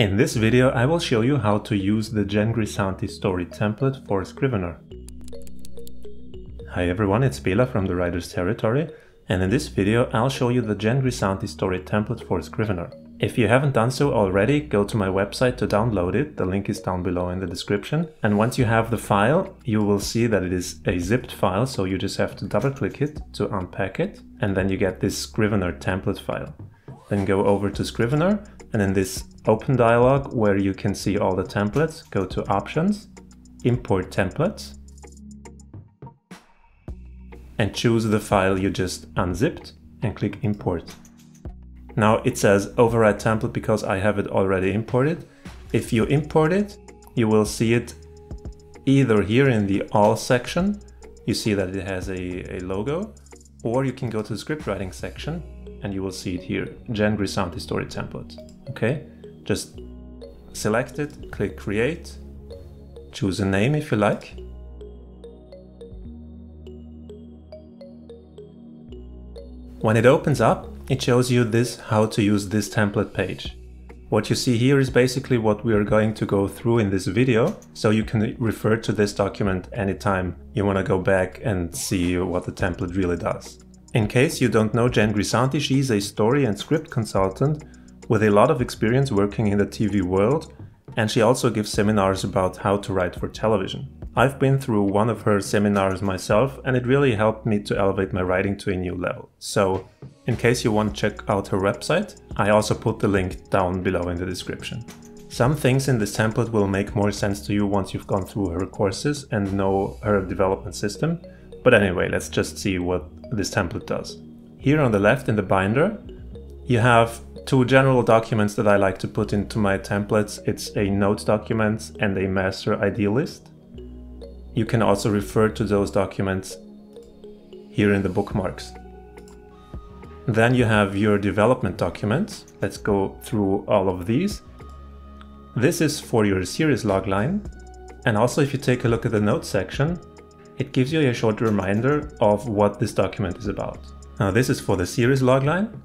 In this video I will show you how to use the Jen Grisanti story template for Scrivener. Hi everyone, it's Bela from the Writer's Territory and in this video I'll show you the Jen Grisanti story template for Scrivener. If you haven't done so already, go to my website to download it, the link is down below in the description. And once you have the file, you will see that it is a zipped file, so you just have to double click it to unpack it, and then you get this Scrivener template file. Then go over to Scrivener and in this open dialog where you can see all the templates, go to Options, Import Templates, and choose the file you just unzipped and click Import. Now it says override template because I have it already imported. If you import it, you will see it either here in the All section, you see that it has a, a logo, or you can go to the script writing section and you will see it here, Jen Grisanti story template. Okay, just select it, click create, choose a name if you like. When it opens up, it shows you this how to use this template page. What you see here is basically what we are going to go through in this video, so you can refer to this document anytime you want to go back and see what the template really does. In case you don't know Jen Grisanti, she's a story and script consultant with a lot of experience working in the TV world, and she also gives seminars about how to write for television. I've been through one of her seminars myself, and it really helped me to elevate my writing to a new level. So, in case you want to check out her website, I also put the link down below in the description. Some things in this template will make more sense to you once you've gone through her courses and know her development system, but anyway, let's just see what this template does. Here on the left in the binder, you have two general documents that I like to put into my templates. It's a notes document and a master idea list. You can also refer to those documents here in the bookmarks. Then you have your development documents. Let's go through all of these. This is for your series logline. And also if you take a look at the notes section, it gives you a short reminder of what this document is about. Now this is for the series logline.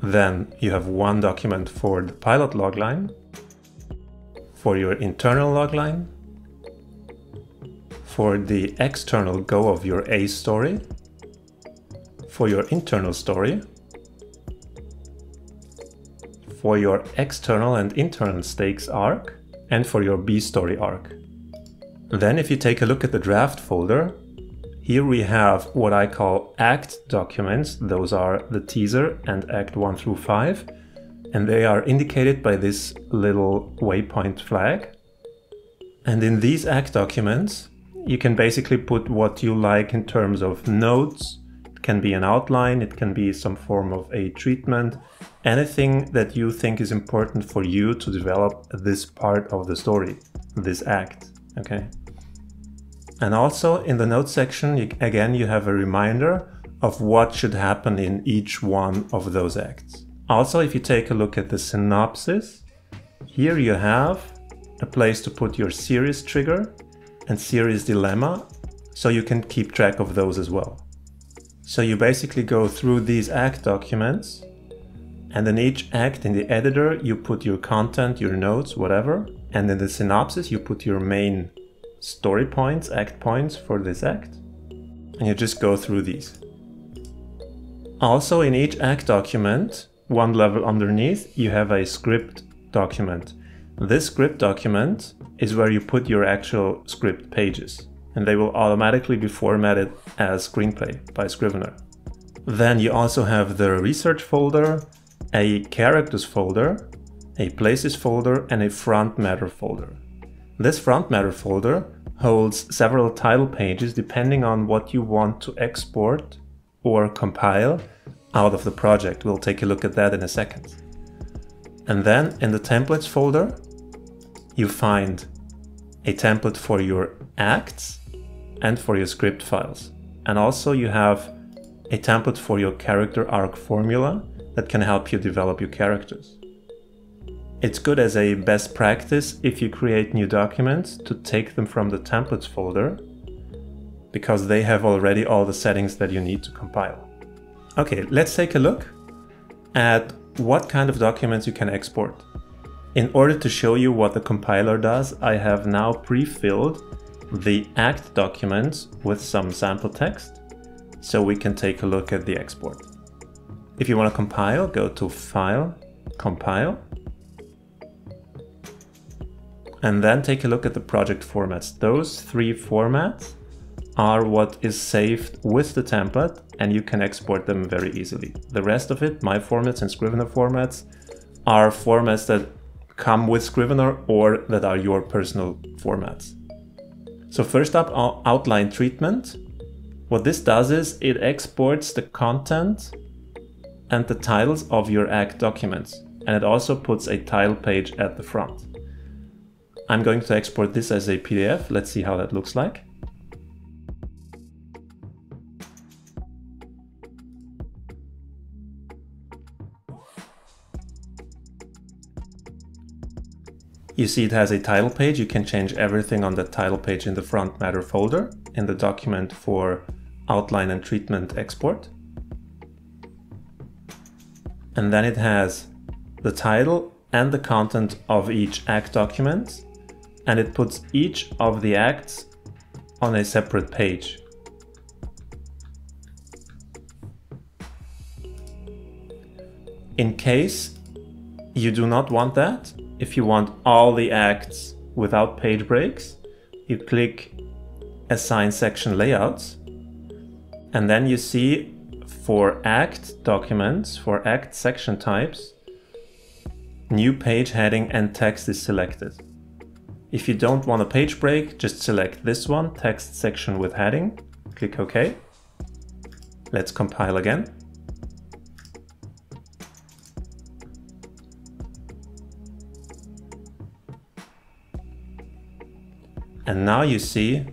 Then you have one document for the pilot logline, for your internal logline, for the external go of your A story, for your internal story, for your external and internal stakes arc, and for your B story arc. Then if you take a look at the draft folder, here we have what I call ACT documents. Those are the teaser and ACT 1 through 5. And they are indicated by this little waypoint flag. And in these ACT documents, you can basically put what you like in terms of notes. It can be an outline, it can be some form of a treatment, anything that you think is important for you to develop this part of the story, this act. Okay. And also in the notes section, you, again, you have a reminder of what should happen in each one of those acts. Also, if you take a look at the synopsis, here you have a place to put your series trigger and series dilemma, so you can keep track of those as well. So you basically go through these act documents, and in each act in the editor, you put your content, your notes, whatever, and in the synopsis, you put your main story points, act points for this act, and you just go through these. Also in each act document, one level underneath, you have a script document. This script document is where you put your actual script pages, and they will automatically be formatted as screenplay by Scrivener. Then you also have the research folder, a characters folder, a places folder, and a front matter folder. This front matter folder holds several title pages depending on what you want to export or compile out of the project. We'll take a look at that in a second. And then in the templates folder, you find a template for your acts and for your script files. And also you have a template for your character arc formula that can help you develop your characters. It's good as a best practice if you create new documents to take them from the templates folder because they have already all the settings that you need to compile. Okay, let's take a look at what kind of documents you can export. In order to show you what the compiler does, I have now pre-filled the ACT documents with some sample text so we can take a look at the export. If you want to compile, go to File, Compile, and then take a look at the project formats. Those three formats are what is saved with the template and you can export them very easily. The rest of it, my formats and Scrivener formats, are formats that come with Scrivener or that are your personal formats. So first up, outline treatment. What this does is it exports the content and the titles of your ACT documents. And it also puts a title page at the front. I'm going to export this as a PDF. Let's see how that looks like. You see it has a title page. You can change everything on the title page in the front matter folder in the document for outline and treatment export. And then it has the title and the content of each ACT document and it puts each of the acts on a separate page. In case you do not want that, if you want all the acts without page breaks, you click Assign Section Layouts, and then you see for ACT documents, for ACT section types, new page heading and text is selected. If you don't want a page break, just select this one, text section with heading, click OK. Let's compile again. And now you see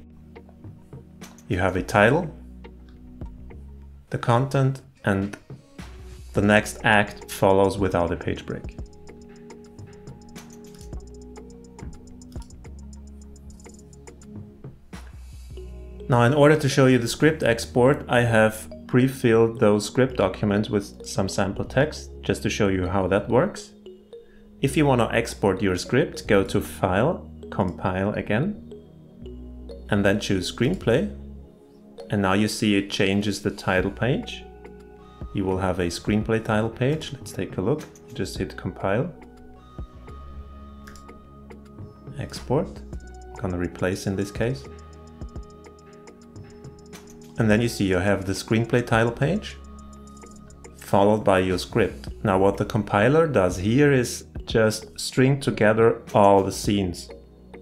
you have a title, the content, and the next act follows without a page break. Now in order to show you the script export, I have pre-filled those script documents with some sample text, just to show you how that works. If you want to export your script, go to File, Compile again, and then choose Screenplay. And now you see it changes the title page. You will have a screenplay title page. Let's take a look. Just hit compile. Export. I'm gonna replace in this case. And then you see you have the screenplay title page followed by your script. Now what the compiler does here is just string together all the scenes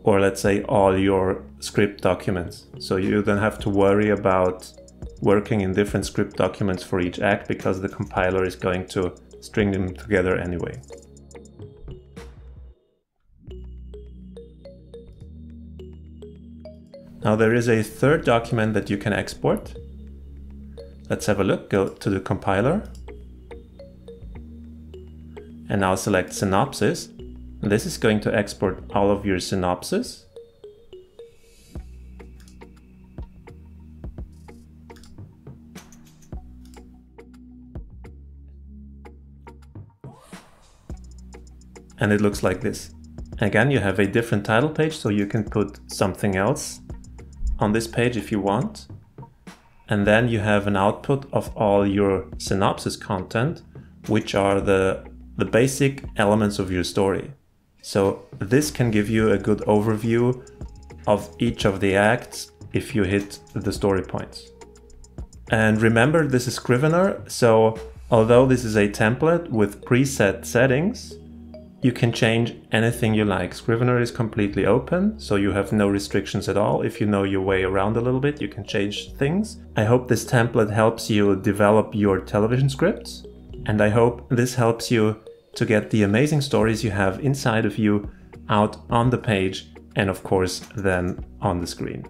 or let's say all your script documents. So you don't have to worry about working in different script documents for each act because the compiler is going to string them together anyway. Now there is a third document that you can export. Let's have a look, go to the compiler. And now select synopsis. This is going to export all of your synopsis. And it looks like this. Again, you have a different title page, so you can put something else on this page if you want. And then you have an output of all your synopsis content, which are the, the basic elements of your story. So this can give you a good overview of each of the acts if you hit the story points. And remember, this is Scrivener, so although this is a template with preset settings, you can change anything you like. Scrivener is completely open, so you have no restrictions at all. If you know your way around a little bit, you can change things. I hope this template helps you develop your television scripts, and I hope this helps you to get the amazing stories you have inside of you out on the page and of course then on the screen.